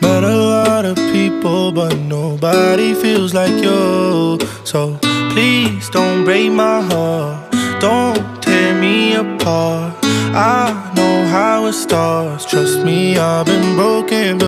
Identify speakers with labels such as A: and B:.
A: Met a lot of people, but nobody feels like you. So please don't break my heart. Don't tear me apart. I know how it starts. Trust me, I've been broken.